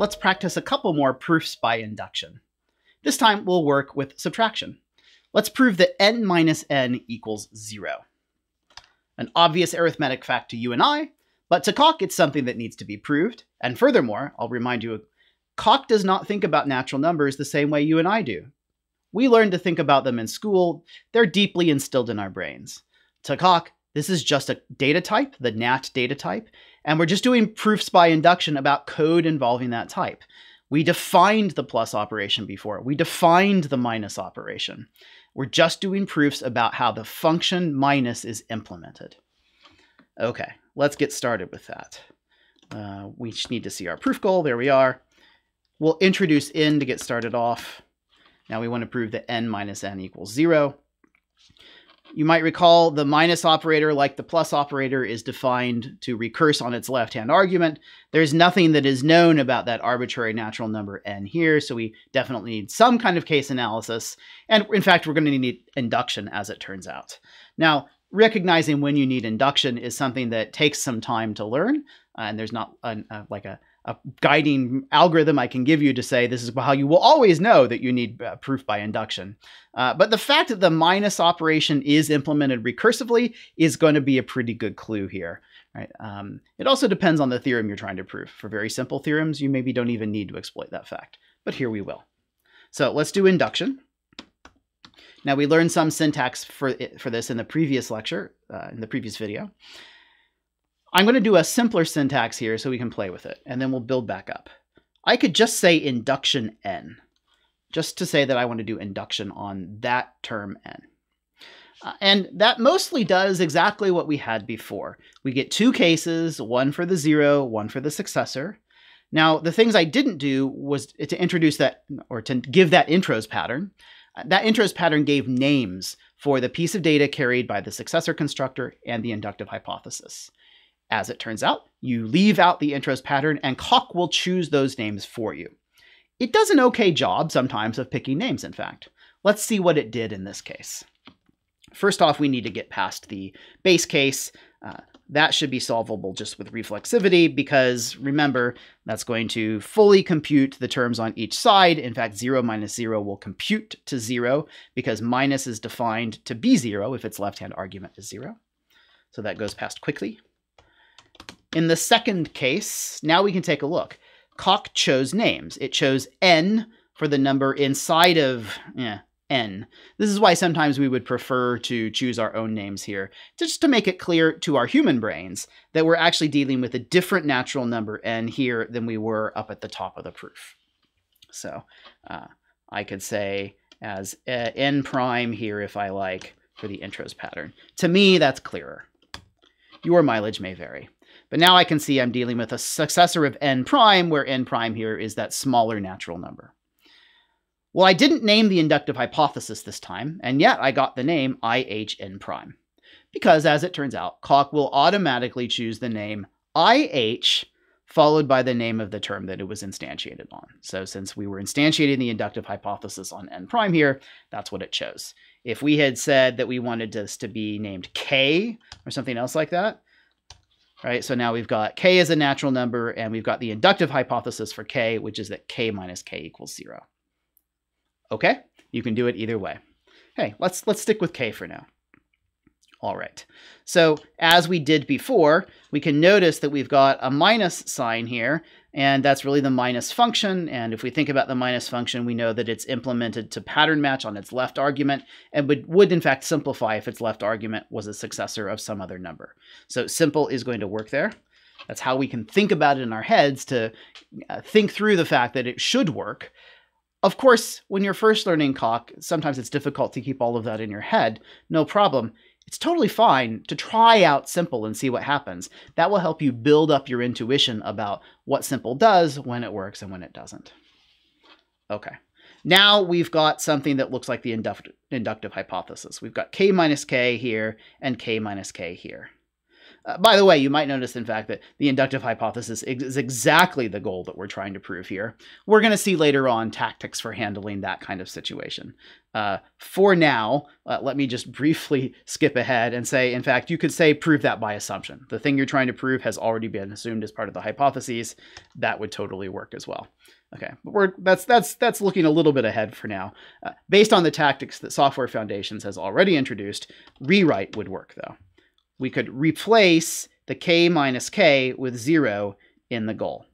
let's practice a couple more proofs by induction. This time we'll work with subtraction. Let's prove that n minus n equals zero. An obvious arithmetic fact to you and I, but to Coq it's something that needs to be proved. And furthermore, I'll remind you, Coq does not think about natural numbers the same way you and I do. We learn to think about them in school, they're deeply instilled in our brains. To Coq, this is just a data type, the NAT data type, and we're just doing proofs by induction about code involving that type. We defined the plus operation before. We defined the minus operation. We're just doing proofs about how the function minus is implemented. Okay, let's get started with that. Uh, we just need to see our proof goal. There we are. We'll introduce n to get started off. Now we want to prove that n minus n equals 0. You might recall the minus operator, like the plus operator, is defined to recurse on its left-hand argument. There's nothing that is known about that arbitrary natural number n here, so we definitely need some kind of case analysis. And in fact, we're going to need induction, as it turns out. Now, recognizing when you need induction is something that takes some time to learn, uh, and there's not a, a, like a a guiding algorithm I can give you to say this is how you will always know that you need uh, proof by induction. Uh, but the fact that the minus operation is implemented recursively is going to be a pretty good clue here. Right? Um, it also depends on the theorem you're trying to prove. For very simple theorems, you maybe don't even need to exploit that fact. But here we will. So let's do induction. Now we learned some syntax for, for this in the previous lecture, uh, in the previous video. I'm going to do a simpler syntax here so we can play with it, and then we'll build back up. I could just say induction n, just to say that I want to do induction on that term n. Uh, and that mostly does exactly what we had before. We get two cases, one for the zero, one for the successor. Now, the things I didn't do was to introduce that, or to give that intros pattern. Uh, that intros pattern gave names for the piece of data carried by the successor constructor and the inductive hypothesis. As it turns out, you leave out the intros pattern and Coq will choose those names for you. It does an okay job sometimes of picking names, in fact. Let's see what it did in this case. First off, we need to get past the base case. Uh, that should be solvable just with reflexivity because remember, that's going to fully compute the terms on each side. In fact, 0 minus 0 will compute to 0 because minus is defined to be 0 if its left-hand argument is 0. So that goes past quickly. In the second case, now we can take a look. Coq chose names. It chose n for the number inside of n. This is why sometimes we would prefer to choose our own names here, just to make it clear to our human brains that we're actually dealing with a different natural number n here than we were up at the top of the proof. So uh, I could say as uh, n prime here if I like for the intros pattern. To me, that's clearer. Your mileage may vary. But now I can see I'm dealing with a successor of n prime, where n prime here is that smaller natural number. Well, I didn't name the inductive hypothesis this time, and yet I got the name IHN prime. Because, as it turns out, Coq will automatically choose the name IH followed by the name of the term that it was instantiated on. So since we were instantiating the inductive hypothesis on n prime here, that's what it chose. If we had said that we wanted this to be named k or something else like that, right? So now we've got k as a natural number, and we've got the inductive hypothesis for k, which is that k minus k equals zero. Okay, you can do it either way. Hey, let's let's stick with k for now. All right. So as we did before, we can notice that we've got a minus sign here, and that's really the minus function. And if we think about the minus function, we know that it's implemented to pattern match on its left argument and would, would in fact simplify if its left argument was a successor of some other number. So simpl is going to work there. That's how we can think about it in our heads to uh, think through the fact that it should work. Of course, when you're first learning Coq, sometimes it's difficult to keep all of that in your head. No problem it's totally fine to try out simpl and see what happens. That will help you build up your intuition about what simpl does, when it works, and when it doesn't. Okay. Now we've got something that looks like the inductive hypothesis. We've got k minus k here and k minus k here. Uh, by the way, you might notice, in fact, that the inductive hypothesis is exactly the goal that we're trying to prove here. We're going to see later on tactics for handling that kind of situation. Uh, for now, uh, let me just briefly skip ahead and say, in fact, you could say prove that by assumption. The thing you're trying to prove has already been assumed as part of the hypotheses. That would totally work as well. Okay, but we're that's that's that's looking a little bit ahead for now. Uh, based on the tactics that Software Foundations has already introduced, rewrite would work though. We could replace the k minus k with zero in the goal.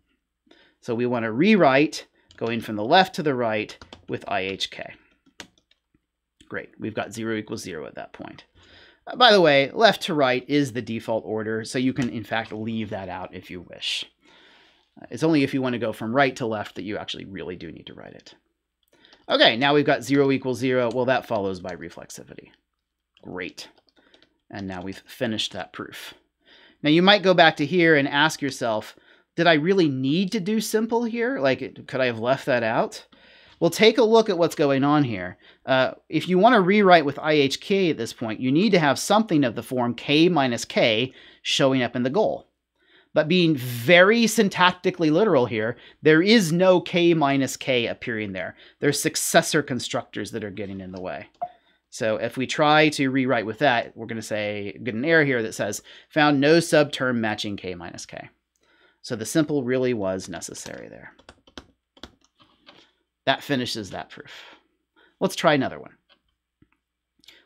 So we want to rewrite going from the left to the right with IHK. Great, we've got zero equals zero at that point. Uh, by the way, left to right is the default order, so you can in fact leave that out if you wish. It's only if you want to go from right to left that you actually really do need to write it. Okay, now we've got 0 equals 0. Well, that follows by reflexivity. Great. And now we've finished that proof. Now you might go back to here and ask yourself, did I really need to do simpl here? Like, could I have left that out? Well, take a look at what's going on here. Uh, if you want to rewrite with IHK at this point, you need to have something of the form k minus k showing up in the goal. But being very syntactically literal here, there is no k minus k appearing there. There's successor constructors that are getting in the way. So if we try to rewrite with that, we're going to say, get an error here that says, found no subterm matching k minus k. So the simpl really was necessary there. That finishes that proof. Let's try another one.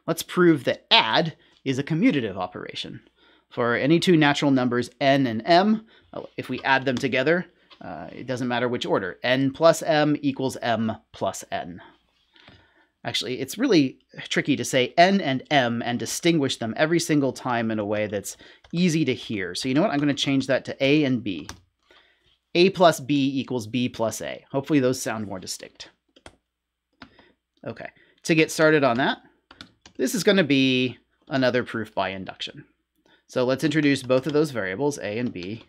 Let's prove that add is a commutative operation. For any two natural numbers n and m, uh, if we add them together, uh, it doesn't matter which order. n plus m equals m plus n. Actually, it's really tricky to say n and m and distinguish them every single time in a way that's easy to hear. So you know what? I'm going to change that to a and b. a plus b equals b plus a. Hopefully those sound more distinct. Okay, to get started on that, this is going to be another proof by induction. So let's introduce both of those variables, a and b.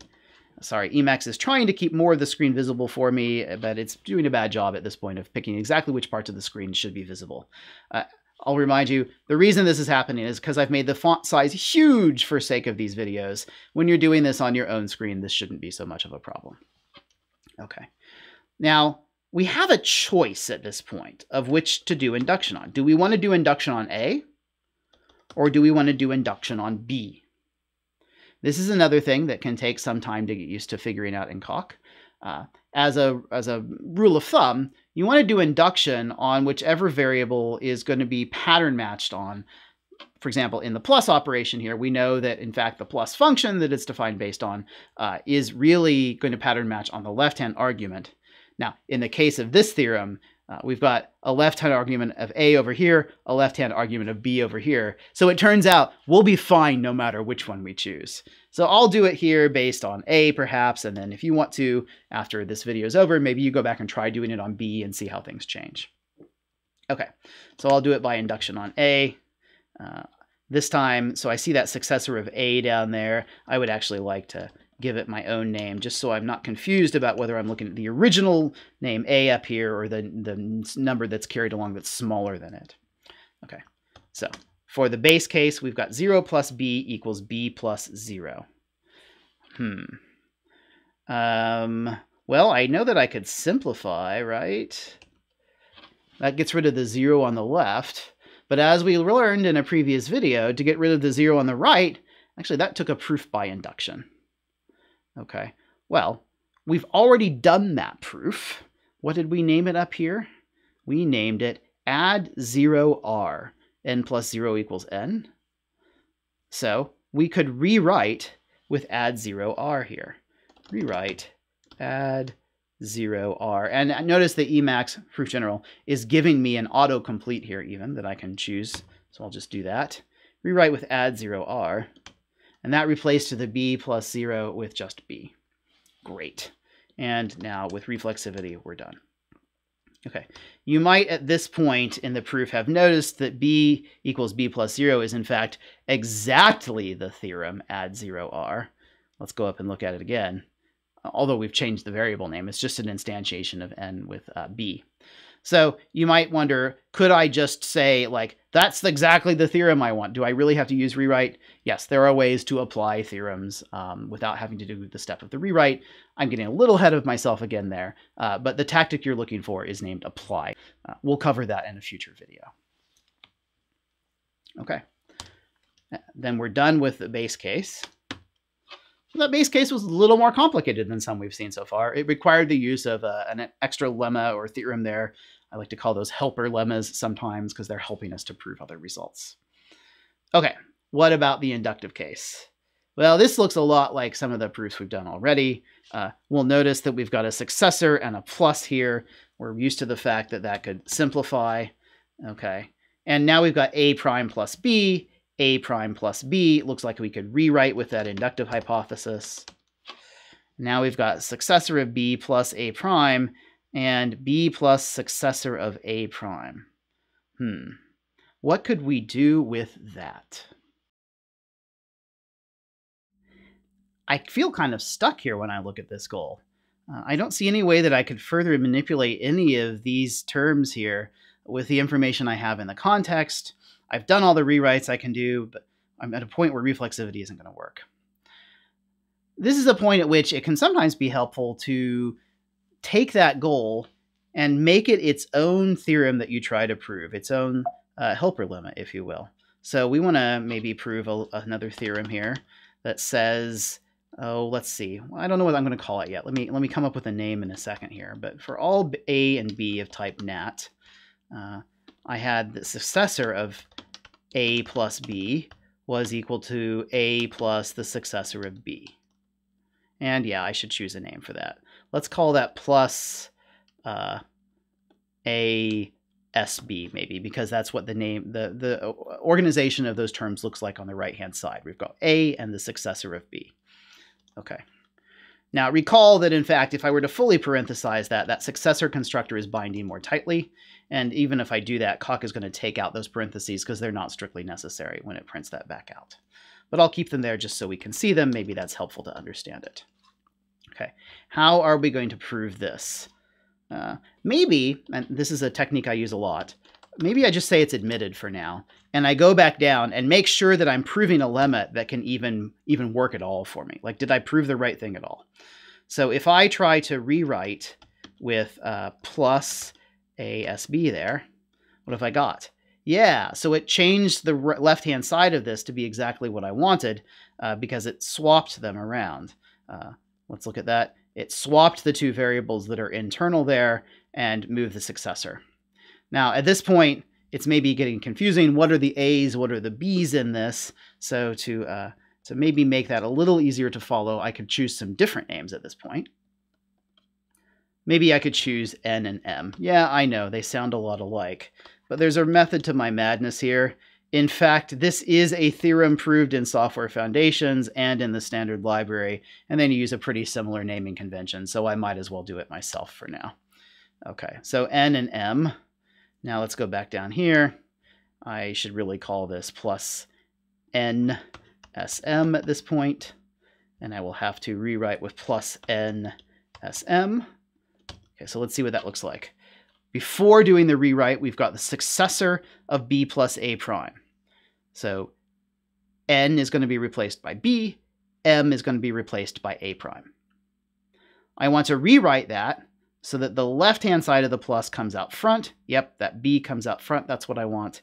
Sorry, Emacs is trying to keep more of the screen visible for me, but it's doing a bad job at this point of picking exactly which parts of the screen should be visible. Uh, I'll remind you, the reason this is happening is because I've made the font size huge for sake of these videos. When you're doing this on your own screen, this shouldn't be so much of a problem. Okay. Now, we have a choice at this point of which to do induction on. Do we want to do induction on A? Or do we want to do induction on B? This is another thing that can take some time to get used to figuring out in Coq. Uh, as a as a rule of thumb, you want to do induction on whichever variable is going to be pattern matched on. For example, in the plus operation here, we know that in fact the plus function that it's defined based on uh, is really going to pattern match on the left-hand argument. Now, in the case of this theorem, uh, we've got a left-hand argument of A over here, a left-hand argument of B over here. So it turns out we'll be fine no matter which one we choose. So I'll do it here based on A perhaps, and then if you want to, after this video is over, maybe you go back and try doing it on B and see how things change. Okay, so I'll do it by induction on A. Uh, this time, so I see that successor of A down there. I would actually like to give it my own name, just so I'm not confused about whether I'm looking at the original name A up here or the, the number that's carried along that's smaller than it. Okay, so for the base case, we've got 0 plus b equals b plus 0. Hmm. Um, well, I know that I could simplify, right? That gets rid of the 0 on the left. But as we learned in a previous video, to get rid of the 0 on the right, actually that took a proof by induction. Okay, well, we've already done that proof. What did we name it up here? We named it add 0r, n plus 0 equals n. So we could rewrite with add 0r here. Rewrite add 0r. And notice the Emacs proof general is giving me an autocomplete here even that I can choose. So I'll just do that. Rewrite with add 0r. And that replaced to the b plus 0 with just b. Great. And now with reflexivity, we're done. Okay, you might at this point in the proof have noticed that b equals b plus 0 is in fact exactly the theorem add 0r. Let's go up and look at it again. Although we've changed the variable name, it's just an instantiation of n with uh, b. So you might wonder, could I just say, like, that's exactly the theorem I want? Do I really have to use rewrite? Yes, there are ways to apply theorems um, without having to do the step of the rewrite. I'm getting a little ahead of myself again there, uh, but the tactic you're looking for is named apply. Uh, we'll cover that in a future video. Okay. Then we're done with the base case. That base case was a little more complicated than some we've seen so far. It required the use of uh, an extra lemma or theorem there. I like to call those helper lemmas sometimes because they're helping us to prove other results. Okay, what about the inductive case? Well, this looks a lot like some of the proofs we've done already. Uh, we'll notice that we've got a successor and a plus here. We're used to the fact that that could simplify. Okay, and now we've got a prime plus b, a prime plus b. looks like we could rewrite with that inductive hypothesis. Now we've got successor of b plus a prime and b plus successor of a prime. Hmm. What could we do with that? I feel kind of stuck here when I look at this goal. Uh, I don't see any way that I could further manipulate any of these terms here with the information I have in the context. I've done all the rewrites I can do, but I'm at a point where reflexivity isn't going to work. This is a point at which it can sometimes be helpful to take that goal and make it its own theorem that you try to prove, its own uh, helper lemma, if you will. So we want to maybe prove a, another theorem here that says, oh, let's see. I don't know what I'm going to call it yet. Let me let me come up with a name in a second here. But for all A and B of type NAT, uh, I had the successor of A plus B was equal to A plus the successor of B. And yeah, I should choose a name for that. Let's call that plus uh, A SB maybe, because that's what the name, the, the organization of those terms looks like on the right-hand side. We've got A and the successor of B. Okay. Now recall that in fact, if I were to fully parenthesize that, that successor constructor is binding more tightly. And even if I do that, Coq is going to take out those parentheses because they're not strictly necessary when it prints that back out. But I'll keep them there just so we can see them. Maybe that's helpful to understand it. Okay, how are we going to prove this? Uh, maybe, and this is a technique I use a lot, maybe I just say it's admitted for now, and I go back down and make sure that I'm proving a lemma that can even even work at all for me. Like, did I prove the right thing at all? So if I try to rewrite with uh, plus ASB there, what have I got? Yeah, so it changed the left-hand side of this to be exactly what I wanted uh, because it swapped them around. Uh, let's look at that. It swapped the two variables that are internal there and moved the successor. Now, at this point, it's maybe getting confusing. What are the A's? What are the B's in this? So to, uh, to maybe make that a little easier to follow, I could choose some different names at this point. Maybe I could choose N and M. Yeah, I know, they sound a lot alike. But there's a method to my madness here. In fact, this is a theorem proved in Software Foundations and in the standard library, and then you use a pretty similar naming convention, so I might as well do it myself for now. Okay, so N and M. Now let's go back down here. I should really call this plus NSM at this point, and I will have to rewrite with plus NSM. Okay, so let's see what that looks like. Before doing the rewrite, we've got the successor of b plus a prime. So n is going to be replaced by b, m is going to be replaced by a prime. I want to rewrite that so that the left-hand side of the plus comes out front. Yep, that B comes out front. That's what I want.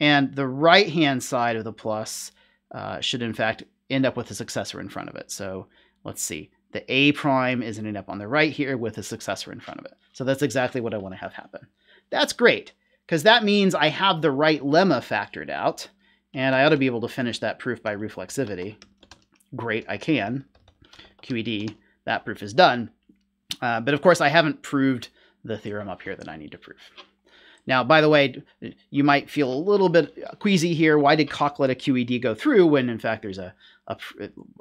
And the right-hand side of the plus uh, should, in fact, end up with a successor in front of it. So let's see. The A prime is ending up on the right here with a successor in front of it. So that's exactly what I want to have happen. That's great, because that means I have the right lemma factored out, and I ought to be able to finish that proof by reflexivity. Great, I can. QED, that proof is done. Uh, but of course, I haven't proved the theorem up here that I need to prove. Now, by the way, you might feel a little bit queasy here. Why did Coq let a QED go through when, in fact, there's a, a,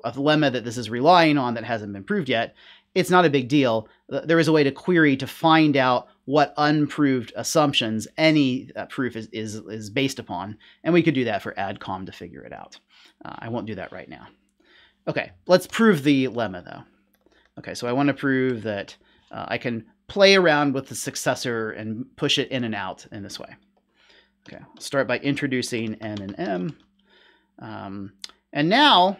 a lemma that this is relying on that hasn't been proved yet? It's not a big deal. There is a way to query to find out what unproved assumptions any uh, proof is, is, is based upon, and we could do that for add_comm to figure it out. Uh, I won't do that right now. Okay, let's prove the lemma, though. Okay, so I want to prove that uh, I can play around with the successor and push it in and out in this way. Okay, start by introducing n and m. Um, and now,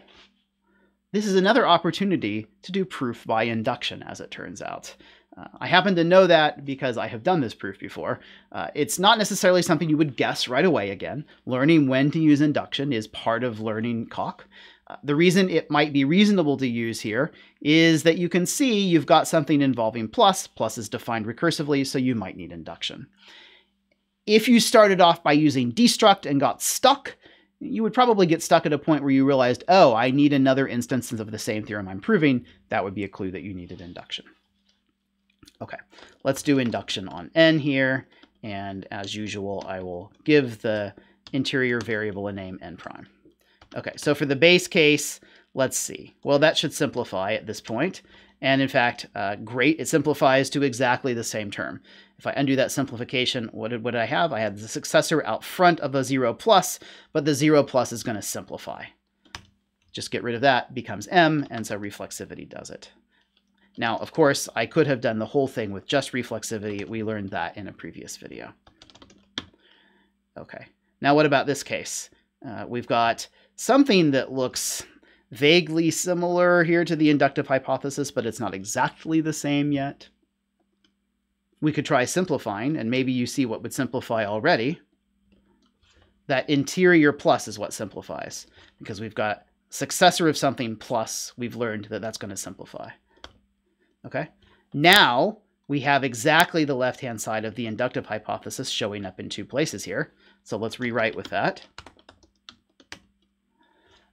this is another opportunity to do proof by induction, as it turns out. Uh, I happen to know that because I have done this proof before. Uh, it's not necessarily something you would guess right away again. Learning when to use induction is part of learning Coq. Uh, the reason it might be reasonable to use here is that you can see you've got something involving plus. Plus is defined recursively, so you might need induction. If you started off by using destruct and got stuck, you would probably get stuck at a point where you realized, oh, I need another instance of the same theorem I'm proving. That would be a clue that you needed induction. Okay, let's do induction on n here. And as usual, I will give the interior variable a name n prime. Okay, so for the base case, let's see. Well, that should simplify at this point. And in fact, uh, great, it simplifies to exactly the same term. If I undo that simplification, what did, what did I have? I had the successor out front of a 0 plus, but the 0 plus is going to simplify. Just get rid of that, becomes m, and so reflexivity does it. Now, of course, I could have done the whole thing with just reflexivity. We learned that in a previous video. Okay, now what about this case? Uh, we've got something that looks vaguely similar here to the inductive hypothesis, but it's not exactly the same yet. We could try simplifying, and maybe you see what would simplify already. That interior plus is what simplifies, because we've got successor of something plus, we've learned that that's going to simplify. Okay. Now we have exactly the left-hand side of the inductive hypothesis showing up in two places here. So let's rewrite with that.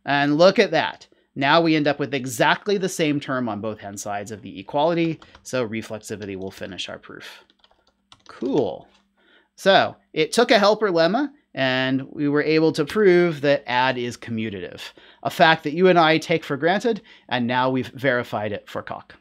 And look at that. Now we end up with exactly the same term on both hand sides of the equality, so reflexivity will finish our proof. Cool. So it took a helper lemma, and we were able to prove that add is commutative, a fact that you and I take for granted, and now we've verified it for Coq.